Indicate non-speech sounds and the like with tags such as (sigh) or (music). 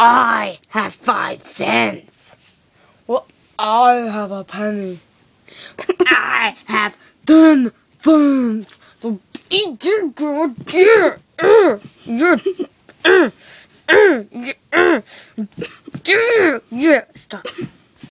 I have five cents. Well, I have a penny. (laughs) I have ten cents. So eat your good dear. Uh, you're, uh, uh, uh Yeah, stop.